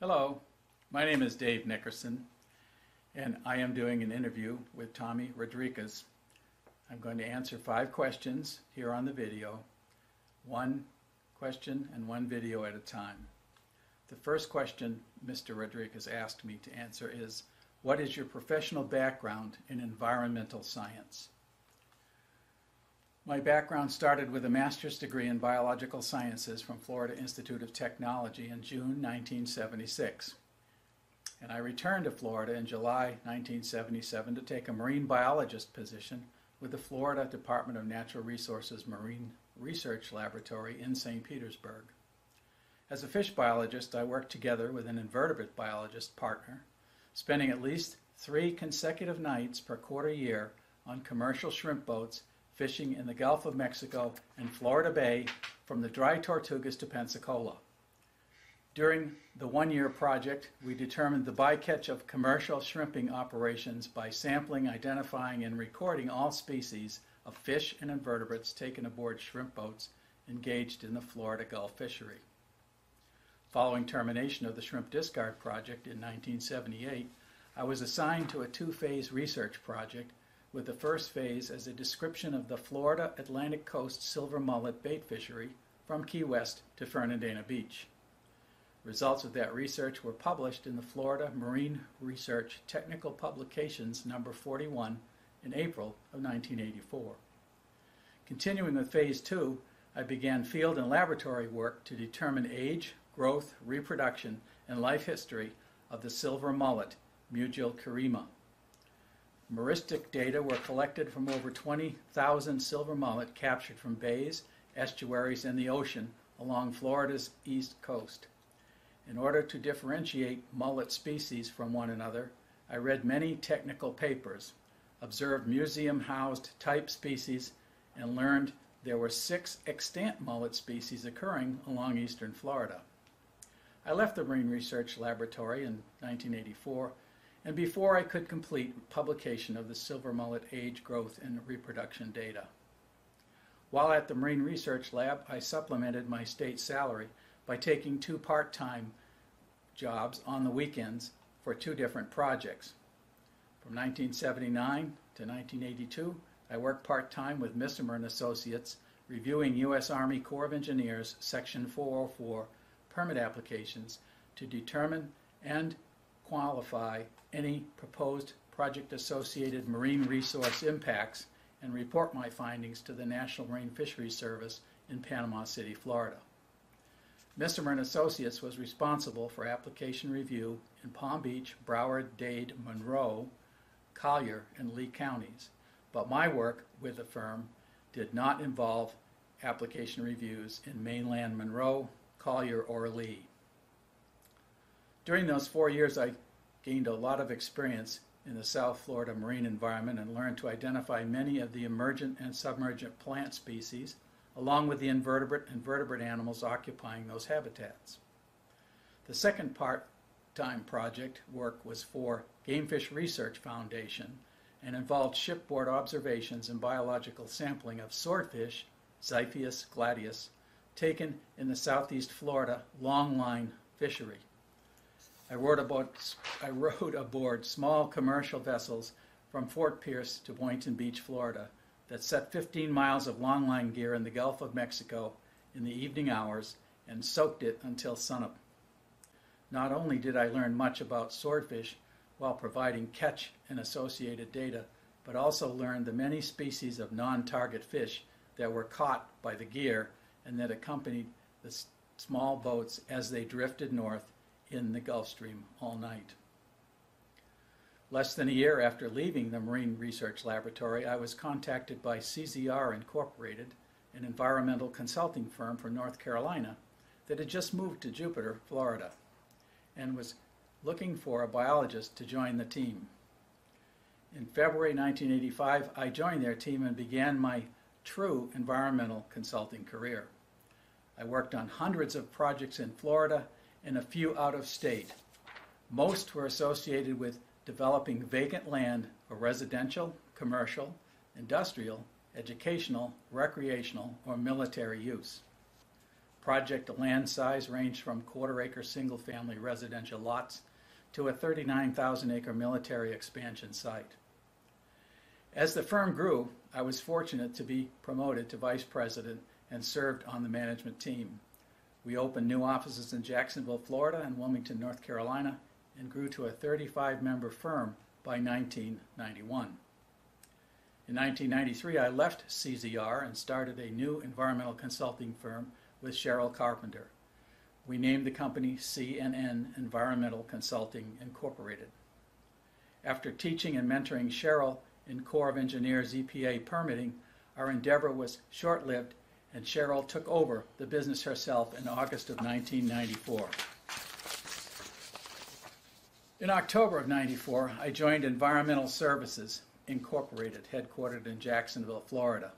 Hello, my name is Dave Nickerson, and I am doing an interview with Tommy Rodriguez. I'm going to answer five questions here on the video, one question and one video at a time. The first question Mr. Rodriguez asked me to answer is, what is your professional background in environmental science? My background started with a master's degree in biological sciences from Florida Institute of Technology in June 1976. And I returned to Florida in July 1977 to take a marine biologist position with the Florida Department of Natural Resources Marine Research Laboratory in St. Petersburg. As a fish biologist, I worked together with an invertebrate biologist partner, spending at least three consecutive nights per quarter year on commercial shrimp boats fishing in the Gulf of Mexico and Florida Bay from the Dry Tortugas to Pensacola. During the one-year project, we determined the bycatch of commercial shrimping operations by sampling, identifying, and recording all species of fish and invertebrates taken aboard shrimp boats engaged in the Florida Gulf fishery. Following termination of the shrimp discard project in 1978, I was assigned to a two-phase research project with the first phase as a description of the Florida Atlantic Coast silver mullet bait fishery from Key West to Fernandina Beach. Results of that research were published in the Florida Marine Research Technical Publications number 41 in April of 1984. Continuing with phase two, I began field and laboratory work to determine age, growth, reproduction, and life history of the silver mullet, Mugil curema. Meristic data were collected from over 20,000 silver mullet captured from bays, estuaries, and the ocean along Florida's east coast. In order to differentiate mullet species from one another, I read many technical papers, observed museum-housed type species, and learned there were six extant mullet species occurring along eastern Florida. I left the Marine Research Laboratory in 1984 and before I could complete publication of the silver mullet age, growth, and reproduction data. While at the Marine Research Lab, I supplemented my state salary by taking two part-time jobs on the weekends for two different projects. From 1979 to 1982, I worked part-time with Missemer and Associates reviewing U.S. Army Corps of Engineers Section 404 permit applications to determine and qualify any proposed project-associated marine resource impacts and report my findings to the National Marine Fisheries Service in Panama City, Florida. Missemer and Associates was responsible for application review in Palm Beach, Broward, Dade, Monroe, Collier, and Lee counties, but my work with the firm did not involve application reviews in mainland Monroe, Collier, or Lee. During those four years, I gained a lot of experience in the South Florida marine environment and learned to identify many of the emergent and submergent plant species, along with the invertebrate and vertebrate animals occupying those habitats. The second part-time project work was for Gamefish Research Foundation and involved shipboard observations and biological sampling of swordfish, Xiphias gladius, taken in the southeast Florida longline fishery. I rowed aboard, I aboard small commercial vessels from Fort Pierce to Boynton Beach, Florida, that set 15 miles of longline gear in the Gulf of Mexico in the evening hours and soaked it until sunup. Not only did I learn much about swordfish while providing catch and associated data, but also learned the many species of non-target fish that were caught by the gear and that accompanied the small boats as they drifted north in the Gulf Stream all night. Less than a year after leaving the Marine Research Laboratory, I was contacted by CZR Incorporated, an environmental consulting firm from North Carolina that had just moved to Jupiter, Florida, and was looking for a biologist to join the team. In February 1985, I joined their team and began my true environmental consulting career. I worked on hundreds of projects in Florida and a few out of state. Most were associated with developing vacant land for residential, commercial, industrial, educational, recreational, or military use. Project land size ranged from quarter acre single family residential lots to a 39,000 acre military expansion site. As the firm grew, I was fortunate to be promoted to vice president and served on the management team. We opened new offices in Jacksonville, Florida and Wilmington, North Carolina, and grew to a 35 member firm by 1991. In 1993, I left CZR and started a new environmental consulting firm with Cheryl Carpenter. We named the company CNN Environmental Consulting Incorporated. After teaching and mentoring Cheryl in Corps of Engineers EPA permitting, our endeavor was short lived and Cheryl took over the business herself in August of 1994. In October of 94, I joined Environmental Services Incorporated, headquartered in Jacksonville, Florida.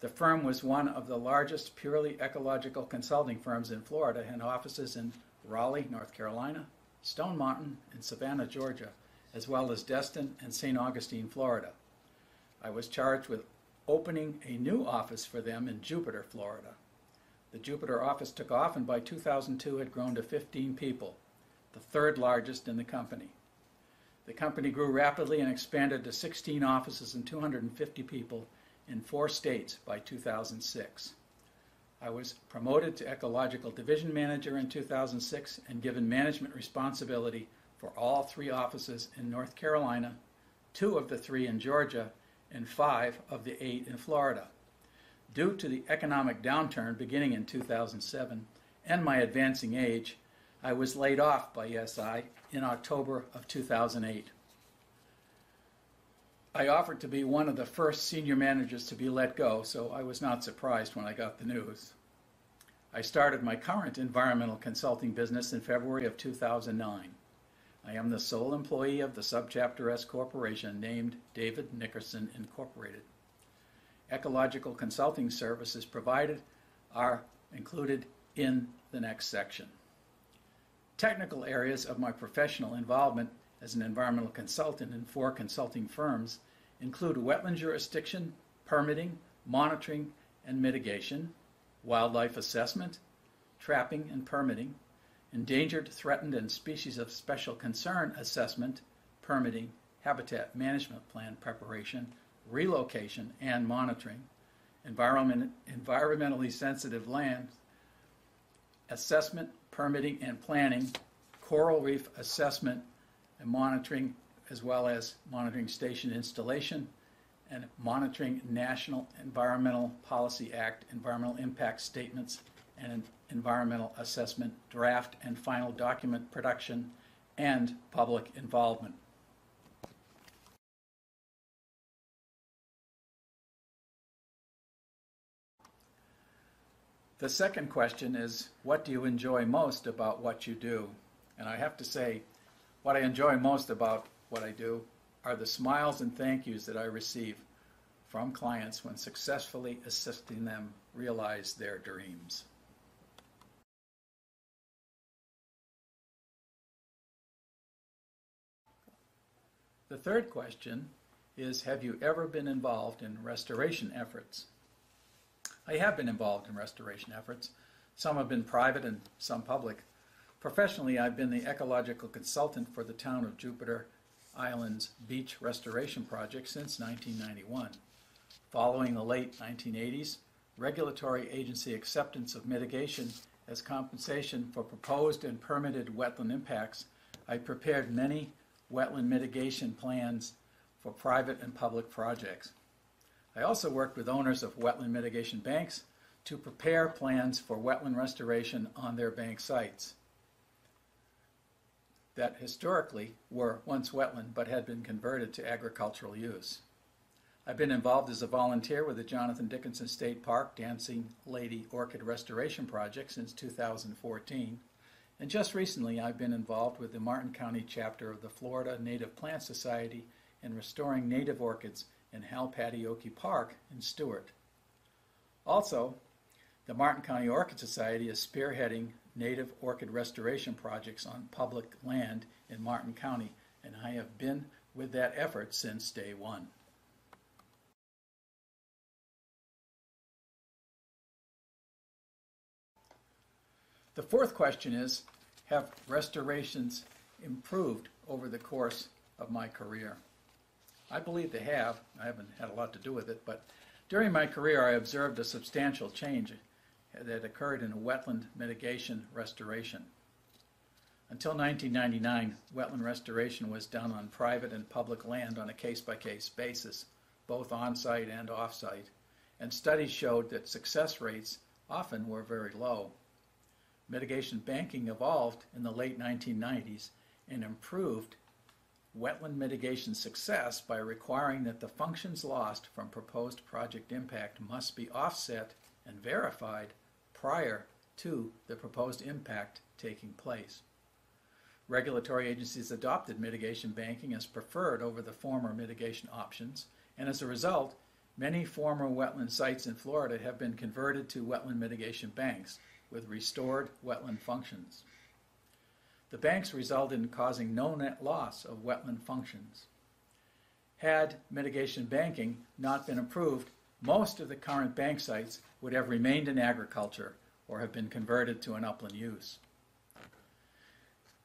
The firm was one of the largest purely ecological consulting firms in Florida and offices in Raleigh, North Carolina, Stone Mountain, and Savannah, Georgia, as well as Destin and St. Augustine, Florida. I was charged with opening a new office for them in Jupiter, Florida. The Jupiter office took off and by 2002 had grown to 15 people, the third largest in the company. The company grew rapidly and expanded to 16 offices and 250 people in four states by 2006. I was promoted to Ecological Division Manager in 2006 and given management responsibility for all three offices in North Carolina, two of the three in Georgia, and five of the eight in Florida. Due to the economic downturn beginning in 2007 and my advancing age, I was laid off by ESI in October of 2008. I offered to be one of the first senior managers to be let go, so I was not surprised when I got the news. I started my current environmental consulting business in February of 2009. I am the sole employee of the Subchapter S Corporation named David Nickerson Incorporated. Ecological consulting services provided are included in the next section. Technical areas of my professional involvement as an environmental consultant in four consulting firms include wetland jurisdiction, permitting, monitoring and mitigation, wildlife assessment, trapping and permitting, endangered, threatened, and species of special concern assessment, permitting, habitat management plan preparation, relocation, and monitoring, environment, environmentally sensitive land assessment, permitting, and planning, coral reef assessment and monitoring, as well as monitoring station installation, and monitoring National Environmental Policy Act environmental impact statements and environmental assessment, draft and final document production, and public involvement. The second question is, what do you enjoy most about what you do? And I have to say, what I enjoy most about what I do are the smiles and thank yous that I receive from clients when successfully assisting them realize their dreams. The third question is Have you ever been involved in restoration efforts? I have been involved in restoration efforts. Some have been private and some public. Professionally, I've been the ecological consultant for the town of Jupiter Island's beach restoration project since 1991. Following the late 1980s, regulatory agency acceptance of mitigation as compensation for proposed and permitted wetland impacts, I prepared many wetland mitigation plans for private and public projects. I also worked with owners of wetland mitigation banks to prepare plans for wetland restoration on their bank sites that historically were once wetland but had been converted to agricultural use. I've been involved as a volunteer with the Jonathan Dickinson State Park Dancing Lady Orchid Restoration Project since 2014 and just recently, I've been involved with the Martin County chapter of the Florida Native Plant Society in restoring native orchids in Halpatiokee Park in Stuart. Also, the Martin County Orchid Society is spearheading native orchid restoration projects on public land in Martin County, and I have been with that effort since day one. The fourth question is, have restorations improved over the course of my career? I believe they have. I haven't had a lot to do with it, but during my career I observed a substantial change that occurred in wetland mitigation restoration. Until 1999, wetland restoration was done on private and public land on a case-by-case basis, both on-site and off-site, and studies showed that success rates often were very low. Mitigation banking evolved in the late 1990s and improved wetland mitigation success by requiring that the functions lost from proposed project impact must be offset and verified prior to the proposed impact taking place. Regulatory agencies adopted mitigation banking as preferred over the former mitigation options, and as a result, many former wetland sites in Florida have been converted to wetland mitigation banks with restored wetland functions. The banks resulted in causing no net loss of wetland functions. Had mitigation banking not been approved, most of the current bank sites would have remained in agriculture or have been converted to an upland use.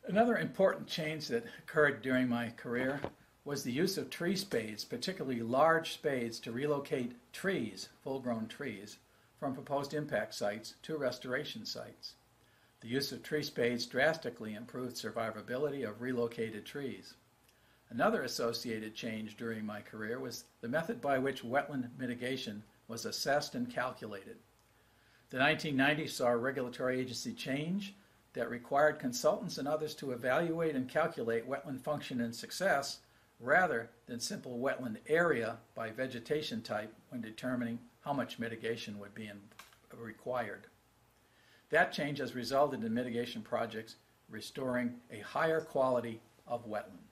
Another important change that occurred during my career was the use of tree spades, particularly large spades, to relocate trees, full-grown trees, from proposed impact sites to restoration sites. The use of tree spades drastically improved survivability of relocated trees. Another associated change during my career was the method by which wetland mitigation was assessed and calculated. The 1990s saw a regulatory agency change that required consultants and others to evaluate and calculate wetland function and success rather than simple wetland area by vegetation type when determining how much mitigation would be in, required. That change has resulted in mitigation projects restoring a higher quality of wetland.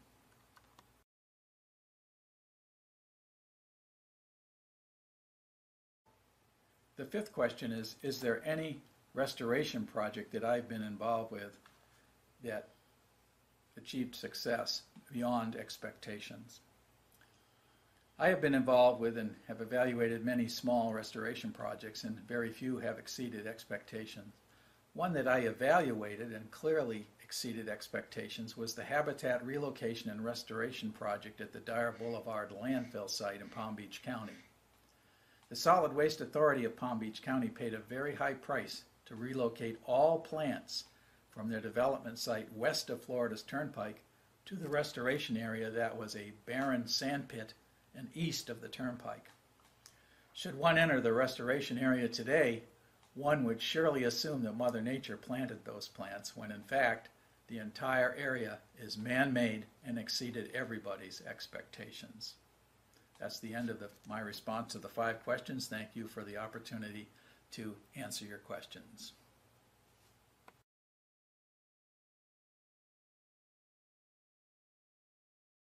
The fifth question is, is there any restoration project that I've been involved with that achieved success beyond expectations? I have been involved with and have evaluated many small restoration projects and very few have exceeded expectations. One that I evaluated and clearly exceeded expectations was the habitat relocation and restoration project at the Dyer Boulevard landfill site in Palm Beach County. The Solid Waste Authority of Palm Beach County paid a very high price to relocate all plants from their development site west of Florida's Turnpike to the restoration area that was a barren sandpit and east of the Turnpike. Should one enter the restoration area today, one would surely assume that Mother Nature planted those plants when in fact the entire area is man-made and exceeded everybody's expectations. That's the end of the, my response to the five questions. Thank you for the opportunity to answer your questions.